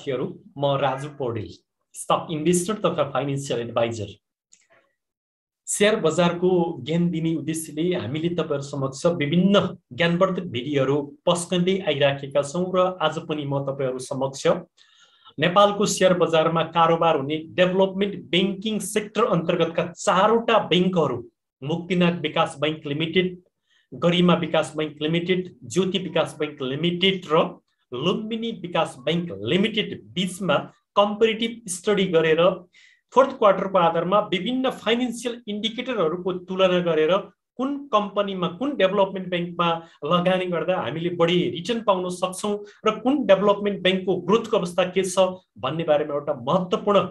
साथीहरू म Raju Paudel stock investor तथा फाइनेन्सियल एडभाइजर सेयर बजारको ज्ञान दिने उद्देश्यले हामीले तपाईँहरू समक्ष विभिन्न ज्ञानवर्धक भिडियोहरू पस्कँदै आइराखेका छौँ र आज पनि म तपाईँहरू समक्ष नेपालको सेयर बजारमा कारोबार हुने डेभलपमेन्ट ब्याङ्किङ सेक्टर अन्तर्गतका चारवटा ब्याङ्कहरू मुक्तिनाथ विकास बैङ्क लिमिटेड गरिमा विकास बैङ्क लिमिटेड ज्योति विकास बैङ्क लिमिटेड र लुम्बिनी विकास बैङ्क लिमिटेड बिचमा कम्पेरिटिभ स्टडी गरेर फोर्थ क्वार्टरको आधारमा विभिन्न फाइनेन्सियल इन्डिकेटरहरूको तुलना गरेर कुन कम्पनीमा कुन डेभलपमेन्ट ब्याङ्कमा लगानी गर्दा हामीले बढी रिटर्न पाउन सक्छौँ र कुन डेभलपमेन्ट ब्याङ्कको ग्रोथको अवस्था के छ भन्ने बारेमा एउटा महत्त्वपूर्ण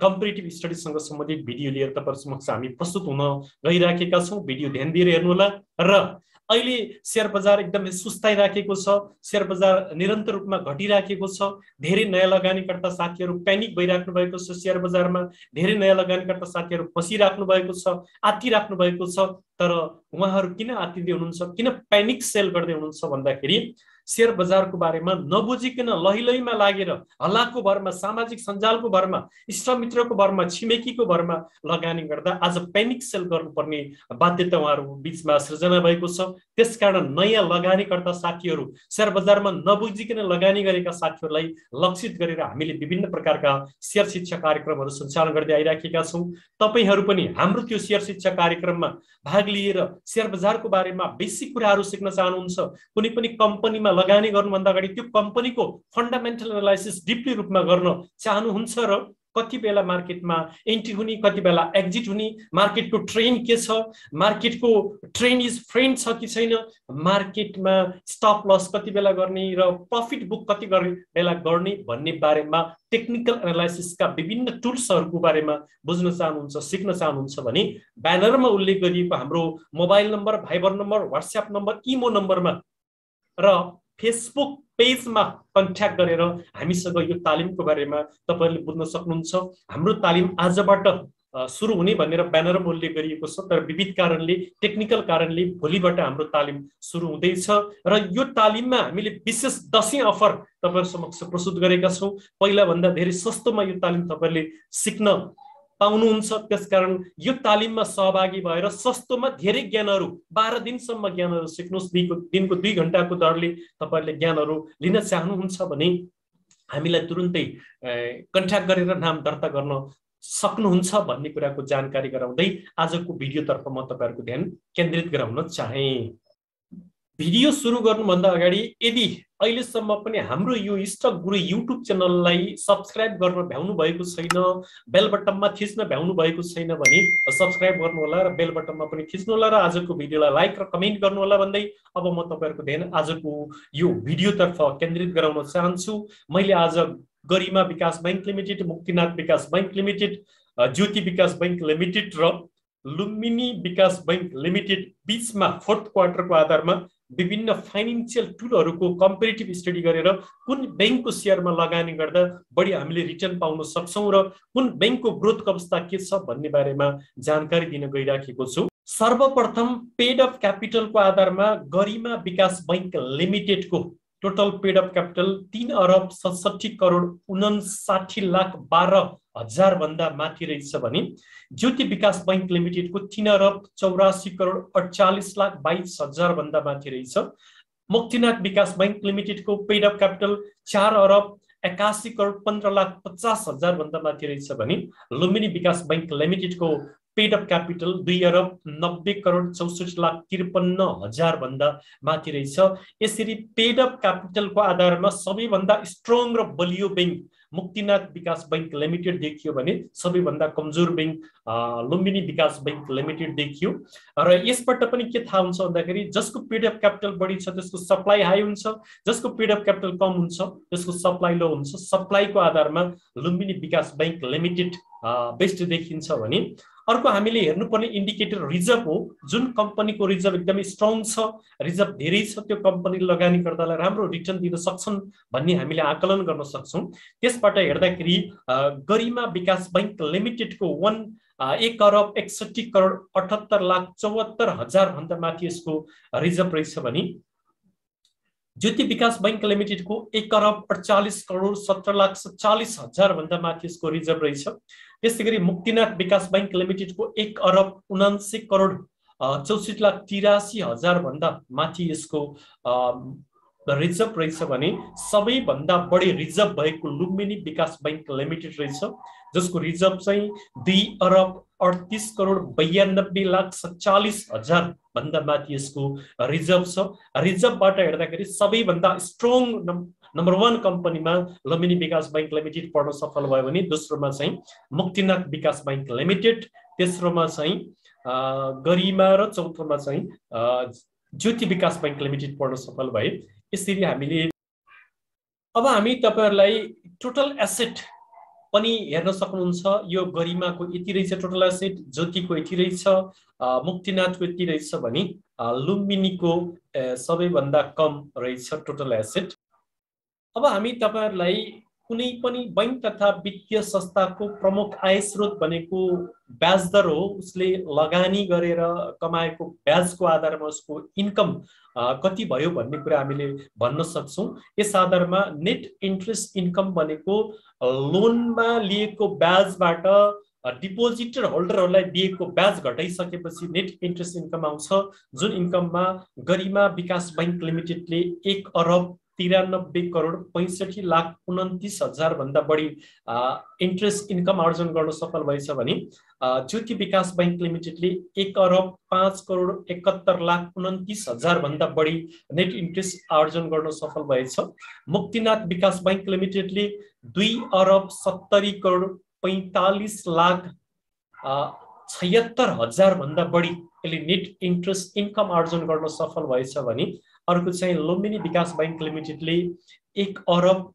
कम्पेरिटिभ स्टडीसँग सम्बन्धित भिडियो लिएर तपाईँहरू समक्ष हामी प्रस्तुत हुन गइराखेका छौँ। भिडियो ध्यान दिएर हेर्नुहोला र अहिले सेयर बजार एकदमै सुस्ताइराखेको छ सेयर बजार निरन्तर रूपमा घटिराखेको छ धेरै नयाँ लगानीकर्ता साथीहरू प्यानिक भइराख्नु भएको छ सेयर बजारमा धेरै नयाँ लगानीकर्ता साथीहरू फसिराख्नु भएको छ आत्तिराख्नु भएको छ तर उहाँहरू किन आत्तिँदै हुनुहुन्छ किन प्यानिक सेल गर्दै हुनुहुन्छ भन्दाखेरि सेयर बजारको बारेमा नबुझिकन लहिलहीमा लागेर हल्लाको भरमा सामाजिक सञ्जालको भरमा इष्टमित्रको भरमा छिमेकीको भरमा लगानी गर्दा आज पेनिक सेल गर्नुपर्ने बाध्यता उहाँहरू बिचमा सृजना भएको छ। त्यसकारण नयाँ लगानीकर्ता साथीहरू सेयर बजारमा नबुझिकन लगानी गरेका साथीहरूलाई लक्षित गरेर हामीले विभिन्न प्रकारका सेयर शिक्षा कार्यक्रमहरू सञ्चालन गर्दै आइराखेका छौँ। तपाईँहरू पनि हाम्रो त्यो सेयर शिक्षा कार्यक्रममा भाग लिएर सेयर बजारको बारेमा बेसिक कुराहरू सिक्न चाहनुहुन्छ कुनै पनि कम्पनीमा लगानी गर्नुभन्दा अगाडि त्यो कम्पनीको फन्डामेन्टल एनालाइसिस डिपली रूपमा गर्न चाहनुहुन्छ र कति बेला मार्केटमा एन्ट्री हुने कति बेला एक्जिट हुने मार्केटको ट्रेन्ड के छ मार्केटको ट्रेन्ड इज फ्रेन्ड छ कि छैन मार्केटमा स्टप लस कति बेला गर्ने र प्रफिट बुक कति गर्ने बेला गर्ने भन्ने बारेमा टेक्निकल एनालाइसिसका विभिन्न टुल्सहरूको बारेमा बुझ्न चाहनुहुन्छ सिक्न चाहनुहुन्छ भने ब्यानरमा उल्लेख गरिएको हाम्रो mobile number Viber number WhatsApp number imo नम्बरमा र फेसबुक पेजमा कन्ट्याक्ट गरेर हामीसँग यो तालिमको बारेमा तपाईँहरूले बुझ्न सक्नुहुन्छ। हाम्रो तालिम आजबाट सुरु हुने भनेर ब्यानरमा उल्लेख गरिएको छ तर विविध कारणले टेक्निकल कारणले भोलिबाट हाम्रो तालिम सुरु हुँदैछ। र यो तालिममा हामीले विशेष दसैँ अफर तपाईँहरू समक्ष प्रस्तुत गरेका छौँ। पहिलाभन्दा धेरै सस्तोमा यो तालिम तपाईँहरूले सिक्न पाउनुहुन्छ। त्यसकारण यो तालिममा सहभागी भएर सस्तोमा धेरै ज्ञानहरू बाह्र दिनसम्म ज्ञानहरू सिक्नुहोस्। दिनको दुई घन्टाको दरले तपाईँहरूले ज्ञानहरू लिन चाहनुहुन्छ भने हामीलाई तुरुन्तै कन्ट्याक्ट गरेर नाम दर्ता गर्न सक्नुहुन्छ भन्ने कुराको जानकारी गराउँदै आजको भिडियोतर्फ म तपाईँहरूको ध्यान केन्द्रित गराउन चाहेँ। भिडियो सुरु गर्नुभन्दा अगाडि यदि अहिलेसम्म पनि हाम्रो यो स्टक गुरु युट्युब च्यानललाई सब्सक्राइब गर्न भ्याउनु भएको छैन बेल बटनमा थिच्न भ्याउनु भएको छैन भने सब्सक्राइब गर्नुहोला र बेल बटनमा पनि थिच्नुहोला र आजको भिडियोलाई लाइक र कमेन्ट गर्नुहोला भन्दै अब म तपाईँहरूको ध्यान आजको यो भिडियोतर्फ केन्द्रित गराउन चाहन्छु। मैले आज गरिमा Bikas bank limited Muktinath Bikas bank limited ज्योति विकास बैङ्क लिमिटेड र लुम्बिनी विकास बैङ्क लिमिटेड बिचमा फोर्थ क्वार्टरको आधारमा विभिन्न फाइनेन्सियल टुलहरूको कम्पेरिटिभ स्टडी गरेर कुन ब्याङ्कको सेयरमा लगानी गर्दा बढी हामीले रिटर्न पाउन सक्छौँ र कुन ब्याङ्कको ग्रोथको अवस्था के छ भन्ने बारेमा जानकारी दिन गइराखेको छु। सर्वप्रथम पेड अफ क्यापिटलको आधारमा गरिमा विकास बैङ्क लिमिटेडको टोटल पेड अफ क्यापिटल तिन अरब सतसठी करोड उन्साठी लाख बाह्र हजारभन्दा माथि रहेछ भने ज्योति विकास बैङ्क लिमिटेडको तिन अरब चौरासी करोड अडचालिस लाख बाइस हजारभन्दा माथि रहेछ। मुक्तिनाथ विकास बैङ्क लिमिटेडको पेड अफ क्यापिटल चार अरब एकासी करोड पन्ध्र लाख पचास हजारभन्दा माथि रहेछ भने लुम्बिनी विकास बैङ्क लिमिटेडको पेड अफ क्यापिटल दुई अरब नब्बे करोड चौसठी लाख त्रिपन्न हजारभन्दा माथि रहेछ। यसरी पेड अफ क्यापिटलको आधारमा सबैभन्दा स्ट्रङ र बलियो bank Muktinath Bikas bank limited देखियो भने सबैभन्दा कमजोर bank Lumbini Bikas bank limited देखियो। र यसबाट पनि के थाहा हुन्छ भन्दाखेरि जसको पिड अफ क्यापिटल बढी छ त्यसको सप्लाई हाई हुन्छ। जसको पिड अफ क्यापिटल कम हुन्छ त्यसको सप्लाई लो हुन्छ। सप्लाईको आधारमा Lumbini Bikas bank limited best देखिन्छ भने अर्को हामीले हेर्नुपर्ने इन्डिकेटर रिजर्भ हो। जुन कम्पनीको रिजर्भ एकदमै स्ट्रङ छ रिजर्भ धेरै छ त्यो कम्पनी लगानीकर्तालाई राम्रो रिटर्न दिन सक्छन् भन्ने हामीले आकलन गर्न सक्छौँ। त्यसबाट हेर्दाखेरि गरिमा विकास बैङ्क लिमिटेडको वान एक अरब एकसठी करोड अठहत्तर लाख चौहत्तर हजारभन्दा माथि यसको रिजर्भ रहेछ भने ज्योति विकास बैङ्क लिमिटेडको एक अरब अडचालिस करोड सत्र लाख सत्तालिस हजारभन्दा माथि यसको रिजर्भ रहेछ। त्यस्तै गरी मुक्तिनाथ विकास बैङ्क लिमिटेडको एक अरब उनासी करोड चौसठी लाख तिरासी हजारभन्दा माथि यसको रिजर्भ रहेछ भने सबैभन्दा बढी रिजर्भ भएको लुम्बिनी विकास बैङ्क लिमिटेड रहेछ जसको रिजर्भ चाहिँ दुई अरब अडतिस करोड बयानब्बे लाख सत्तालिस हजार भन्दा माथि यसको रिजर्भ छ। रिजर्भबाट हेर्दाखेरि सबैभन्दा स्ट्रङ नम्बर वान कम्पनीमा लुम्बिनी विकास बैङ्क लिमिटेड पढ्न सफल भयो भने दोस्रोमा चाहिँ मुक्तिनाथ विकास बैङ्क लिमिटेड तेस्रोमा चाहिँ गरिमा र चौथोमा चाहिँ ज्योति विकास बैङ्क लिमिटेड पढ्न सफल भए। यसरी हामीले अब हामी तपाईँहरूलाई टोटल एसेट पनि हेर्न सक्नुहुन्छ। यो गरिमाको यति रहेछ टोटल एसेट ज्योतिको यति रहेछ मुक्तिनाथको यति रहेछ भने लुम्बिनीको सबैभन्दा कम रहेछ टोटल एसेट। अब हामी तपाईँहरूलाई कुनै पनि बैङ्क तथा वित्तीय संस्थाको प्रमुख आय स्रोत भनेको ब्याज दर हो उसले लगानी गरेर कमाएको ब्याजको आधारमा उसको इन्कम कति भयो भन्ने कुरा हामीले भन्न सक्छौँ। यस आधारमा नेट इन्ट्रेस्ट इन्कम भनेको लोनमा लिएको ब्याजबाट डिपोजिटर होल्डरहरूलाई दिएको ब्याज घटाइसकेपछि नेट इन्ट्रेस्ट इन्कम आउँछ। जुन इन्कममा गरिमा विकास बैङ्क लिमिटेडले एक अरब तिरानब्बे करोड पैँसठी लाख उन्तिस हजारभन्दा बढी इन्ट्रेस्ट इन्कम आर्जन गर्न सफल भएछ भने ज्योति विकास बैङ्क लिमिटेडले एक अरब पाँच करोड एकहत्तर लाख उन्तिस हजारभन्दा बढी नेट इन्ट्रेस्ट आर्जन गर्न सफल भएछ। मुक्तिनाथ विकास बैङ्क लिमिटेडले दुई अरब सत्तरी करोड पैँतालिस लाख छयत्तर हजारभन्दा बढी यसले नेट इन्ट्रेस्ट इन्कम आर्जन गर्न सफल भएछ भने अर्को चाहिँ लुम्बिनी विकास बैङ्क लिमिटेडले एक अरब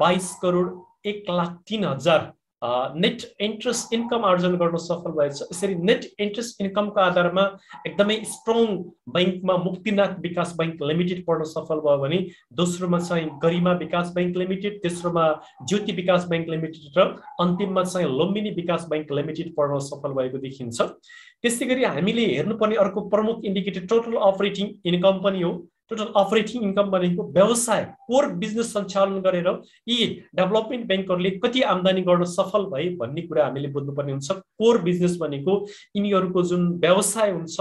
बाइस करोड एक लाख तिन हजार नेट इन्ट्रेस्ट इन्कम आर्जन गर्न सफल भएछ। यसरी नेट इन्ट्रेस्ट इन्कमको आधारमा एकदमै strong बैङ्कमा Muktinath Bikas bank limited पढ्न सफल भयो भने दोस्रोमा चाहिँ गरिमा विकास बैङ्क लिमिटेड तेस्रोमा ज्योति विकास बैङ्क लिमिटेड र अन्तिममा चाहिँ लुम्बिनी विकास बैङ्क लिमिटेड पढ्न सफल भएको देखिन्छ। त्यस्तै गरी हामीले हेर्नुपर्ने अर्को प्रमुख इन्डिकेटर टोटल अपरेटिङ इन्कम पनि हो। टोटल अपरेटिङ इन्कम भनेको व्यवसाय कोर बिजनेस सञ्चालन गरेर यी डेभलपमेन्ट ब्याङ्कहरूले कति आम्दानी गर्न सफल भए भन्ने कुरा हामीले बुझ्नुपर्ने हुन्छ। कोर बिजनेस भनेको यिनीहरूको जुन व्यवसाय हुन्छ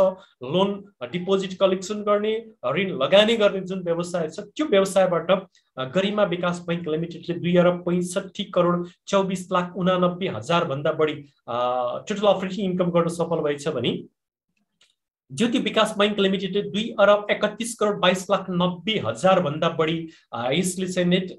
लोन डिपोजिट कलेक्सन गर्ने ऋण लगानी गर्ने जुन व्यवसाय छ त्यो व्यवसायबाट गरिमा विकास बैङ्क लिमिटेडले दुई अरब पैँसठी करोड चौबिस लाख उनानब्बे हजारभन्दा बढी टोटल अपरेटिङ इन्कम गर्न सफल भएछ भने ज्योति विकास बैङ्क लिमिटेडले दुई अरब एकतिस करोड बाइस लाख नब्बे हजारभन्दा बढी यसले चाहिँ net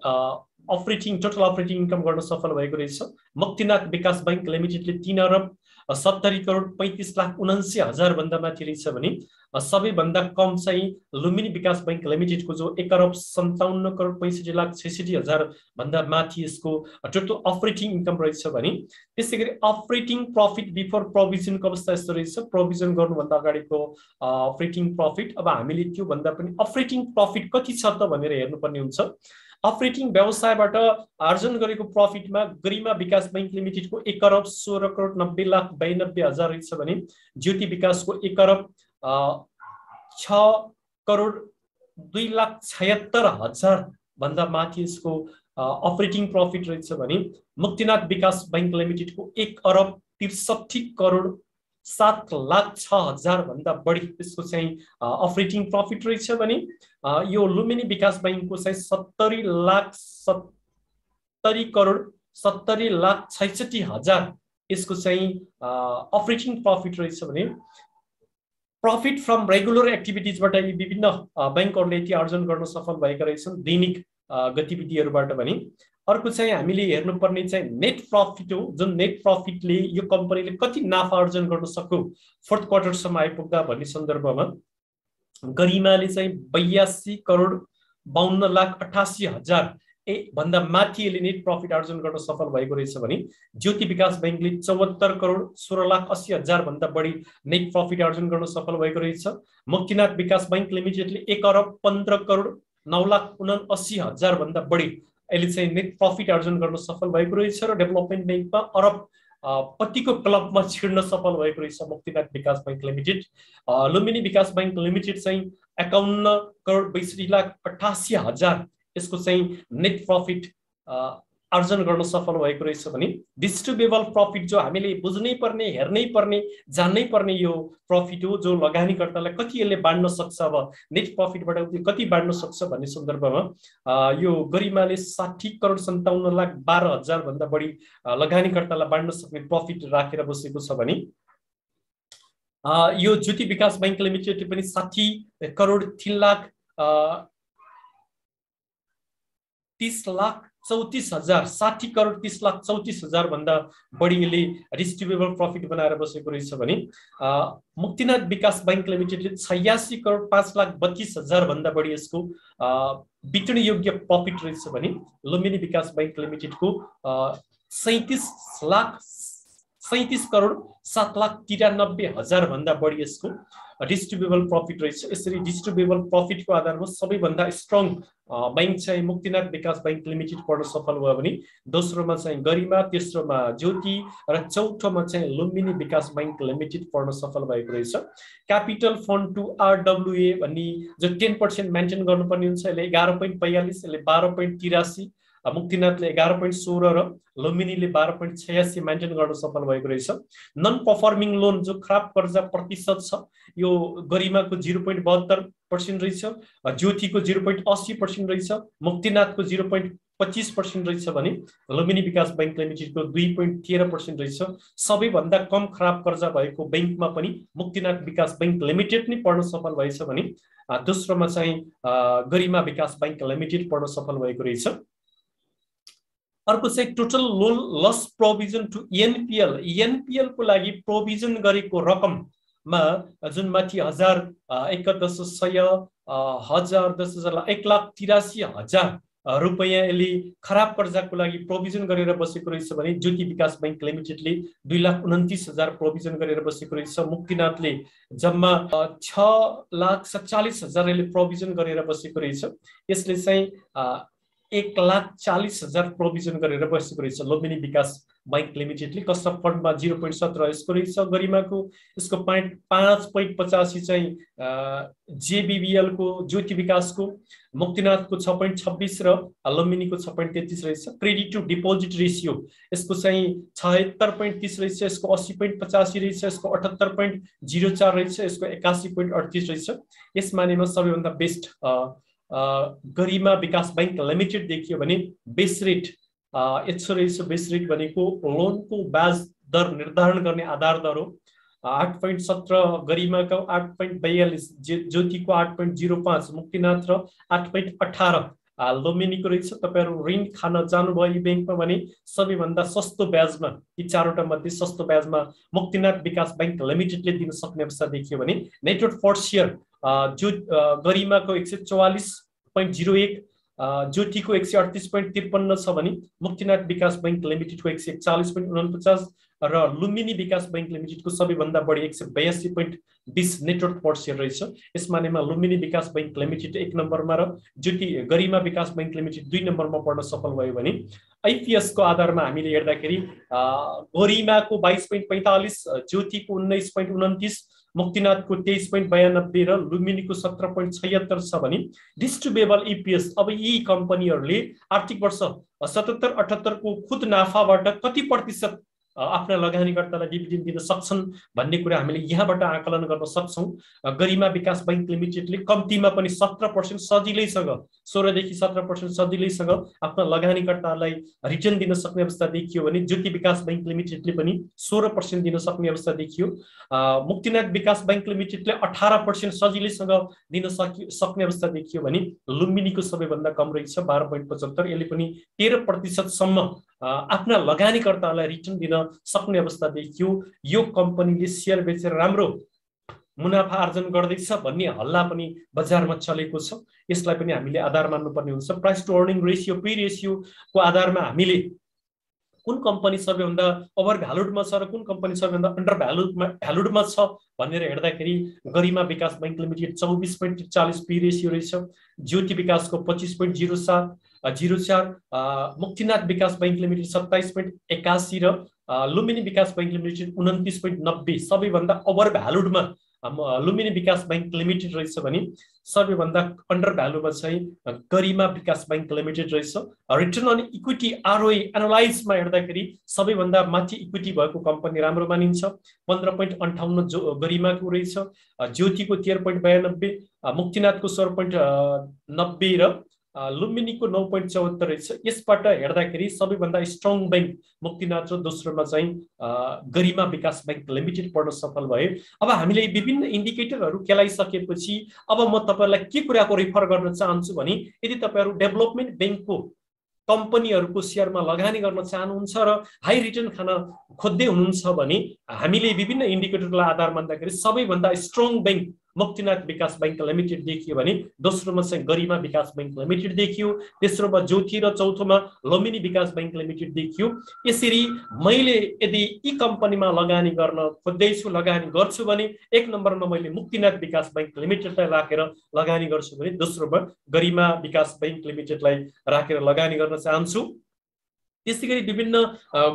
operating total operating income गर्न सफल भएको रहेछ। मुक्तिनाथ विकास बैङ्क लिमिटेडले तिन अरब सत्तरी करोड पैँतिस लाख उनासी हजारभन्दा माथि रहेछ भने सबैभन्दा कम चाहिँ लुम्बिनी विकास बैङ्क लिमिटेडको जो एक अरब सन्ताउन्न करोड पैँसठी लाख छैसठी हजारभन्दा माथि यसको टोटल अपरेटिङ इन्कम रहेछ भने त्यसै गरी अपरेटिङ प्रफिट बिफोर प्रोभिजनको अवस्था यस्तो रहेछ। प्रोभिजन गर्नुभन्दा अगाडिको अपरेटिङ प्रफिट अब हामीले त्योभन्दा पनि अपरेटिङ प्रफिट कति छ त भनेर हेर्नुपर्ने हुन्छ। अपरेटिङ व्यवसायबाट आर्जन गरेको प्रफिटमा गरिमा विकास बैङ्क लिमिटेडको एक अरब सोह्र करोड नब्बे लाख बयानब्बे हजार रहेछ भने ज्योति विकासको एक अरब छ करोड दुई लाख छयत्तर हजार भन्दा माथि यसको अपरेटिङ प्रफिट रहेछ भने मुक्तिनाथ विकास बैङ्क लिमिटेडको एक अरब त्रिसठी करोड सात लाख छ हजारभन्दा बढी त्यसको चाहिँ अपरेटिङ प्रफिट रहेछ भने यो लुम्बिनी विकास ब्याङ्कको चाहिँ सत्तरी लाख सत्तरी करोड सत्तरी लाख छैसठी हजार यसको चाहिँ अपरेटिङ प्रफिट रहेछ भने प्रफिट फ्रम रेगुलर एक्टिभिटिजबाट यी विभिन्न ब्याङ्कहरूले यति आर्जन गर्न सफल भएका रहेछन् दैनिक गतिविधिहरूबाट भने। अर्को चाहिँ हामीले हेर्नुपर्ने चाहिँ नेट प्रफिट हो जुन नेट प्रफिटले यो कम्पनीले कति नाफा अर्जन गर्न सक्यो फोर्थ क्वार्टरसम्म आइपुग्दा भन्ने सन्दर्भमा गरिमाले चाहिँ बयासी करोड बाहन्न लाख अठासी हजार ए भन्दा माथि यसले नेट प्रफिट आर्जन गर्न सफल भएको रहेछ भने ज्योति विकास ब्याङ्कले चौहत्तर करोड सोह्र लाख अस्सी हजारभन्दा बढी नेट प्रफिट आर्जन गर्न सफल भएको रहेछ। मुक्तिनाथ विकास बैङ्क लिमिटेडले एक अरब पन्ध्र करोड नौ लाख उना अस्सी हजारभन्दा बढी अहिले चाहिँ नेट प्रफिट आर्जन गर्न सफल भएको रहेछ र डेभलपमेन्ट ब्याङ्कमा अरब पतिको क्लबमा छिर्न सफल भएको रहेछ Muktinath Bikas bank limited Lumbini Bikas bank limited चाहिँ एकाउन्न करोड बैसठी लाख अठासी हजार यसको चाहिँ नेट प्रफिट आर्जन गर्न सफल भएको रहेछ भने डिस्ट्रिब्युबल प्रफिट जो हामीले बुझ्नै पर्ने हेर्नै पर्ने जान्नै पर्ने यो प्रफिट हो जो लगानीकर्तालाई कति यसले बाँड्न सक्छ अब नेट प्रफिटबाट कति बाँड्न सक्छ भन्ने सन्दर्भमा यो गरिमाले साठी करोड सन्ताउन्न लाख बाह्र हजारभन्दा बढी लगानीकर्तालाई बाँड्न सक्ने प्रफिट राखेर बसेको छ भने यो ज्योति विकास बैङ्क लिमिटेड पनि साठी करोड तिन लाख तिस लाख चौतिस हजार साठी करोड तिस लाख चौतिस हजारभन्दा बढीले डिस्ट्रिब्युबल प्रफिट बनाएर बसेको रहेछ भने मुक्तिनाथ विकास बैङ्क लिमिटेडले छयासी करोड पाँच लाख बत्तिस हजारभन्दा बढी यसको वितरण योग्य प्रफिट रहेछ भने लुम्बिनी विकास बैङ्क लिमिटेडको सैतिस लाख सैतिस करोड सात लाख तिरानब्बे हजारभन्दा बढी यसको डिस्ट्रिब्युबल प्रफिट रहेछ। यसरी डिस्ट्रिब्युबल प्रफिटको आधारमा सबैभन्दा स्ट्रङ बैङ्क चाहिँ मुक्तिनाथ विकास बैङ्क लिमिटेड पढ्न सफल भयो भने दोस्रोमा चाहिँ गरिमा तेस्रोमा ज्योति र चौथोमा चाहिँ लुम्बिनी विकास बैङ्क लिमिटेड पढ्न सफल भएको रहेछ। क्यापिटल फन्ड टु आरडब्लुए भन्ने जो टेन पर्सेन्ट मेन्टेन गर्नुपर्ने हुन्छ यसले एघार पोइन्ट बयालिस यसले बाह्र पोइन्ट तिरासी मुक्तिनाथले एघार पोइन्ट सोह्र र लुम्बिनीले बाह्र पोइन्ट छयासी मेन्टेन गर्न सफल भएको रहेछ। नन पर्फर्मिङ लोन जो खराब कर्जा प्रतिशत छ यो गरिमाको जिरो पोइन्ट बहत्तर पर्सेन्ट रहेछ ज्योतिको जिरो पोइन्ट अस्सी पर्सेन्ट रहेछ मुक्तिनाथको जिरो पोइन्ट पच्चिस पर्सेन्ट रहेछ भने लुम्बिनी विकास बैङ्क लिमिटेडको दुई पोइन्ट तेह्र पर्सेन्ट रहेछ। सबैभन्दा कम खराब कर्जा भएको बैङ्कमा पनि मुक्तिनाथ विकास बैङ्क लिमिटेड नै पढ्न सफल भएछ भने दोस्रोमा चाहिँ गरिमा विकास बैङ्क लिमिटेड पढ्न सफल भएको रहेछ। अर्को चाहिँ total loan loss provision to NPL एनपिएलको लागि प्रोभिजन गरेको रकममा जुन माथि हजार एक दस सय हजार दस हजार एक लाख तिरासी हजार रुपियाँ यसले खराब कर्जाको लागि प्रोभिजन गरेर बसेको रहेछ भने ज्योति विकास बैङ्क लिमिटेडले दुई लाख उन्तिस हजार प्रोभिजन गरेर बसेको रहेछ। मुक्तिनाथले जम्मा छ लाख सत्तालिस हजार यसले प्रोभिजन गरेर बसेको रहेछ। यसले चाहिँ एक लाख चालिस हजार प्रोभिजन गरेर बसेको रहेछ। लोमिनी विकास बैङ्क लिमिटेडले कस्ट अफ फन्डमा जिरो पोइन्ट सत्र यसको रहेछ। गरिमाको यसको पोइन्ट पाँच पोइन्ट पचासी चाहिँ जेबिबिएलको ज्योति विकासको मुक्तिनाथको छ पोइन्ट छब्बिस र लुम्बिनीको छ पोइन्ट तेत्तिस रहेछ। क्रेडिट टु डिपोजिट रेसियो यसको चाहिँ छयत्तर पोइन्ट तिस रहेछ। यसको अस्सी पोइन्ट पचासी रहेछ। यसको अठहत्तर पोइन्ट जिरो चार रहेछ। यसको एकासी पोइन्ट अडतिस रहेछ। यस मानेमा सबैभन्दा बेस्ट गरिमा विकास बैङ्क लिमिटेड देखियो भने बेस रेट रहेछ बेस रेट भनेको लोनको ब्याज दर निर्धारण गर्ने आधार दर हो। आठ पोइन्ट सत्र गरिमाको आठ पोइन्ट बयालिस ज्योतिको आठ पोइन्ट जिरो पाँच मुक्तिनाथ र आठ पोइन्ट अठार। लोमिनीको रहेछ तपाईँहरू ऋण खान जानुभयो ब्याङ्कमा भने सबैभन्दा सस्तो ब्याजमा यी चारवटा मध्ये सस्तो ब्याजमा मुक्तिनाथ विकास बैङ्क लिमिटेडले दिन सक्ने अवस्था देखियो भने नेटवर्क फर सेयर जो गरिमाको एक सय चौवालिस पोइन्ट जिरो एक ज्योतिको एक सय अडतिस पोइन्ट त्रिपन्न छ भने मुक्तिनाथ विकास बैङ्क लिमिटेडको एक सय एकचालिस पोइन्ट उनपचास र लुम्बिनी विकास बैङ्क लिमिटेडको सबैभन्दा बढी एक सय बयासी पोइन्ट बिस नेटवर्क पर सेयर रहेछ यस मानेमा लुम्बिनी विकास बैङ्क लिमिटेड एक नम्बरमा र ज्योति गरिमा विकास बैङ्क लिमिटेड दुई नम्बरमा पढ्न सफल भयो भने आइपिएसको आधारमा हामीले हेर्दाखेरि गरिमाको बाइस पोइन्ट पैँतालिस ज्योतिको उन्नाइस पोइन्ट उन्तिस मुक्तिनाथको तेइस पोइन्ट बयानब्बे र लुम्बिनीको सत्र पोइन्ट छयत्तर छ भने डिस्ट्रिब्युबल इपिएस अब यी कम्पनीहरूले आर्थिक वर्ष सतहत्तर अठहत्तरको खुद नाफाबाट कति प्रतिशत आफ्ना लगानीकर्तालाई डिभिडेन्ड दिन सक्छन् भन्ने कुरा हामीले यहाँबाट आकलन गर्न सक्छौँ। गरिमा विकास बैङ्क लिमिटेडले कम्तीमा पनि सत्र पर्सेन्ट सजिलैसँग सोह्रदेखि सत्र पर्सेन्ट सजिलैसँग आफ्ना लगानीकर्तालाई रिटर्न दिन सक्ने अवस्था देखियो भने ज्योति विकास बैङ्क लिमिटेडले पनि सोह्र पर्सेन्ट दिन सक्ने अवस्था देखियो। मुक्तिनाथ विकास बैङ्क लिमिटेडले अठार पर्सेन्ट सजिलैसँग दिन सकि सक्ने अवस्था देखियो भने लुम्बिनीको सबैभन्दा कम रहेछ बाह्र पोइन्ट पचहत्तर। यसले पनि तेह्र प्रतिशतसम्म आफ्ना लगानीकर्तालाई रिटर्न दिन सक्ने अवस्था देखियो। यो कम्पनीले सेयर बेचेर राम्रो मुनाफा आर्जन गर्दैछ भन्ने हल्ला पनि बजारमा चलेको छ। यसलाई पनि हामीले आधार मान्नुपर्ने हुन्छ। Price to earning ratio PE रेसियोको आधारमा हामीले कुन कम्पनी सबैभन्दा ओभर भ्यालुडमा छ र कुन कम्पनी सबैभन्दा अन्डर भ्यालुडमा भ्यालुडमा छ भनेर हेर्दाखेरि गरिमा विकास बैङ्क लिमिटेड चौबिस पोइन्ट चालिस पी रेसियो रहेछ। ज्योति विकासको पच्चिस पोइन्ट जिरो सात जिरो चार मुक्तिनाथ विकास बैङ्क लिमिटेड सत्ताइस पोइन्ट एकासी र लुम्बिनी विकास बैङ्क लिमिटेड उन्तिस पोइन्ट नब्बे सबैभन्दा over भ्यालुडमा Lumbini Bikas bank limited रहेछ भने सबैभन्दा अन्डर भ्यालुमा चाहिँ गरिमा विकास ब्याङ्क लिमिटेड रहेछ। रिटर्न अन इक्विटी आरओए एनालाइजमा हेर्दाखेरि सबैभन्दा माथि इक्विटी भएको कम्पनी राम्रो मानिन्छ। पन्ध्र पोइन्ट अन्ठाउन्न जो गरिमाको रहेछ। ज्योतिको तेह्र पोइन्ट बयानब्बे मुक्तिनाथको सोह्र पोइन्ट नब्बे र लुम्बिनीको नौ पोइन्ट चौहत्तर रहेछ यसबाट हेर्दाखेरि सबैभन्दा स्ट्रङ ब्याङ्क मुक्तिनाथ र दोस्रोमा चाहिँ गरिमा विकास ब्याङ्क लिमिटेड पढ्न सफल भयो अब हामीले विभिन्न इन्डिकेटरहरू केलाइसकेपछि अब म तपाईँहरूलाई के कुराको रिफर गर्न चाहन्छु भने यदि तपाईँहरू डेभलपमेन्ट ब्याङ्कको कम्पनीहरूको सेयरमा लगानी गर्न चाहनुहुन्छ र हाई रिटर्न खान खोज्दै हुनुहुन्छ भने हामीले विभिन्न इन्डिकेटरलाई आधार मान्दाखेरि सबैभन्दा स्ट्रङ ब्याङ्क मुक्तिनाथ विकास ब्याङ्क लिमिटेड देखियो भने दोस्रोमा चाहिँ गरिमा विकास ब्याङ्क लिमिटेड देखियो। तेस्रोमा ज्योति र चौथोमा लमिनी विकास ब्याङ्क लिमिटेड देखियो। यसरी मैले यदि यी कम्पनीमा लगानी गर्न खोज्दैछु लगानी गर्छु भने एक नम्बरमा मैले मुक्तिनाथ विकास ब्याङ्क लिमिटेडलाई राखेर लगानी गर्छु भने दोस्रोमा गरिमा विकास ब्याङ्क लिमिटेडलाई राखेर लगानी गर्न चाहन्छु। त्यस्तै गरी विभिन्न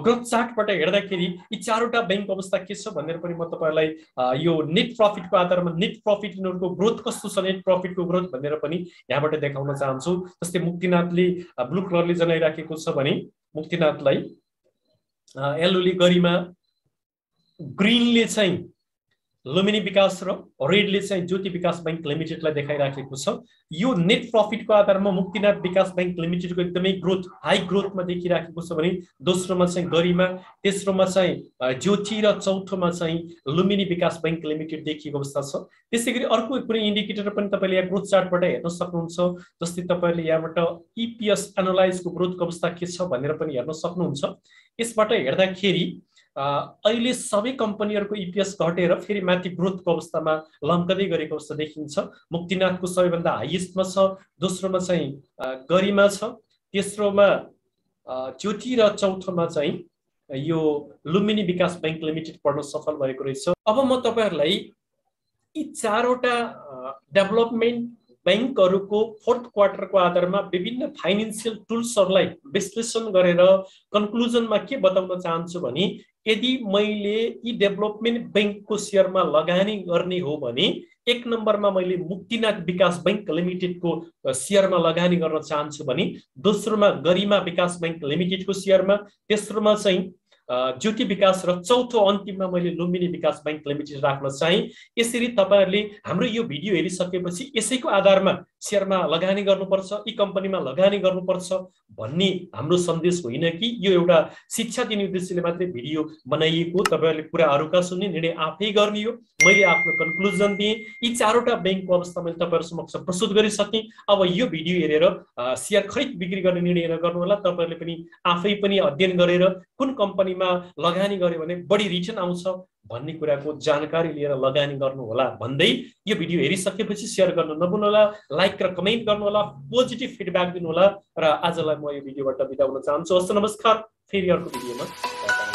ग्रोथ चार्टबाट हेर्दाखेरि यी चारवटा ब्याङ्क अवस्था के छ भनेर पनि म तपाईँहरूलाई यो नेट प्रफिटको आधारमा नेट प्रफिट यिनीहरूको ग्रोथ कस्तो छ नेट प्रफिटको ग्रोथ भनेर पनि यहाँबाट देखाउन चाहन्छु। जस्तै मुक्तिनाथले ब्लु कलरले जनाइराखेको छ भने मुक्तिनाथलाई एलओली गरिमा ग्रिनले चाहिँ लुमिनी विकास र रेडले चाहिँ ज्योति विकास ब्याङ्क लिमिटेडलाई देखाइराखेको छ यो नेट प्रफिटको आधारमा मुक्तिनाथ विकास ब्याङ्क लिमिटेडको एकदमै ग्रोथ हाई ग्रोथमा देखिराखेको छ भने दोस्रोमा चाहिँ गरिमा तेस्रोमा चाहिँ ज्योति र चौथोमा चाहिँ लुमिनी विकास ब्याङ्क लिमिटेड देखिएको अवस्था छ त्यसै गरी अर्को कुनै इन्डिकेटर पनि तपाईँले यहाँ ग्रोथ चार्टबाट हेर्न सक्नुहुन्छ जस्तै तपाईँले यहाँबाट इपिएस एनालाइजको ग्रोथको अवस्था के छ भनेर पनि हेर्न सक्नुहुन्छ यसबाट हेर्दाखेरि अहिले सबै कम्पनीहरूको इपिएस घटेर फेरि माथि ग्रोथको अवस्थामा लम्कदै गरेको अवस्था देखिन्छ। मुक्तिनाथको सबैभन्दा हाइएस्टमा छ दोस्रोमा चाहिँ गरिमा छ तेस्रोमा ज्योति र चौथोमा चाहिँ यो लुम्बिनी विकास ब्याङ्क लिमिटेड पढ्न सफल भएको रहेछ। अब म तपाईँहरूलाई यी चारवटा डेभलपमेन्ट ब्याङ्कहरूको फोर्थ क्वार्टरको आधारमा विभिन्न फाइनेन्सियल टुल्सहरूलाई विश्लेषण गरेर कन्क्लुजनमा के बताउन चाहन्छु भने यदि मैले यी डेभलपमेन्ट ब्याङ्कको सेयरमा लगानी गर्ने हो भने एक नम्बरमा मैले मुक्तिनाथ विकास ब्याङ्क लिमिटेडको सेयरमा लगानी गर्न चाहन्छु भने दोस्रोमा गरिमा विकास ब्याङ्क लिमिटेडको सेयरमा तेस्रोमा चाहिँ ज्योति विकास र चौथो अन्तिममा मैले लुम्बिनी विकास ब्याङ्क लिमिटेड राख्न चाहेँ यसरी तपाईँहरूले हाम्रो यो भिडियो हेरिसकेपछि यसैको आधारमा सेयरमा लगानी गर्नुपर्छ यी कम्पनीमा लगानी गर्नुपर्छ भन्ने हाम्रो सन्देश होइन कि? यो एउटा शिक्षा दिने उद्देश्यले मात्रै भिडियो बनाइएको तपाईँहरूले कुराहरूका सुन्ने निर्णय आफै गर्ने हो। मैले आफ्नो कन्क्लुजन दिएँ। यी चारवटा ब्याङ्कको अवस्था मैले तपाईँहरू समक्ष प्रस्तुत गरिसकेँ। अब यो भिडियो हेरेर सेयर खरिद बिक्री गर्ने निर्णय गर्नु होला। तपाईँहरूले पनि आफै पनि अध्ययन गरेर कुन कम्पनीमा लगानी गर्यो भने बढी रिटर्न आउँछ। भन्ने कुराको जानकारी लिएर लगानी गर्नुहोला भन्दै यो भिडियो हेरिसकेपछि सेयर गर्नु नभुल्नुहोला लाइक र कमेन्ट गर्नुहोला पोजिटिभ फिडब्याक दिनुहोला र आजलाई म यो भिडियोबाट बिताउन चाहन्छु। हस् नमस्कार। फेरि अर्को भिडियोमा।